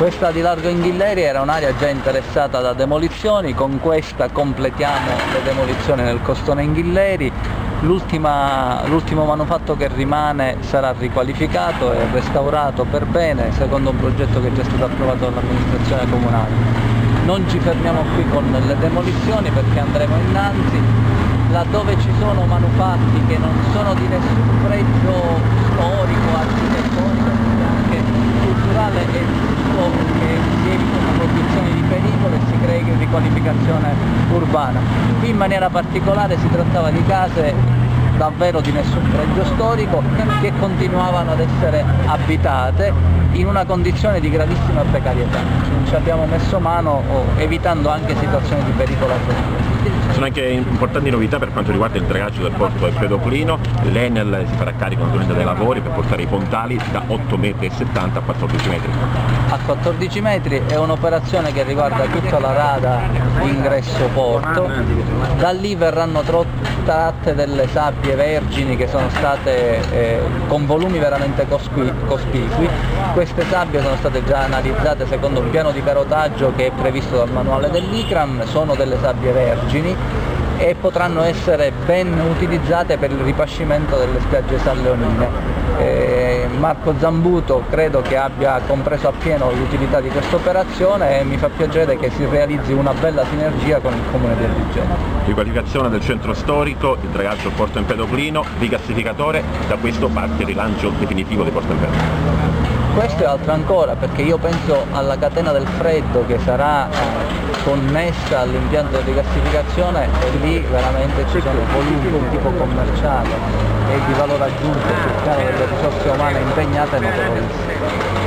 Questa di Largo Inghilleri era un'area già interessata da demolizioni, con questa completiamo le demolizioni nel costone Inghilleri, l'ultimo manufatto che rimane sarà riqualificato e restaurato per bene secondo un progetto che è già stato approvato dall'amministrazione comunale. Non ci fermiamo qui con le demolizioni perché andremo innanzi. Laddove ci sono manufatti che non sono di nessun pregio storico, architettonico, anche culturale e giusto che si evitino produzioni di pericolo e si crei riqualificazione urbana. In maniera particolare si trattava di case davvero di nessun pregio storico che continuavano ad essere abitate in una condizione di gravissima precarietà. Ci abbiamo messo mano evitando anche situazioni di pericolo ci sono anche importanti novità per quanto riguarda il dragaggio del porto Empedoclino, l'Enel si farà carico naturalmente dei lavori per portare i pontali da 8,70 metri a 14 metri. A 14 metri è un'operazione che riguarda tutta la rada ingresso porto, da lì verranno tratte delle sabbie vergini che sono state eh, con volumi veramente cospicui, queste sabbie sono state già analizzate secondo un piano di carotaggio che è previsto dal manuale dell'ICRAM, sono delle sabbie vergini e potranno essere ben utilizzate per il ripascimento delle spiagge salleonine. Eh, Marco Zambuto credo che abbia compreso appieno l'utilità di questa operazione e mi fa piacere che si realizzi una bella sinergia con il comune di Agrigento. Riqualificazione del centro storico, il dragaggio Porto Empedoclino, rigassificatore, da questo parte il rilancio definitivo di Porto Empedoclino. Questo è altro ancora perché io penso alla catena del freddo che sarà connessa all'impianto di rigassificazione e lì veramente ci sono volumi di tipo commerciale e di valore aggiunto sul piano risorse umane impegnate notevolissime.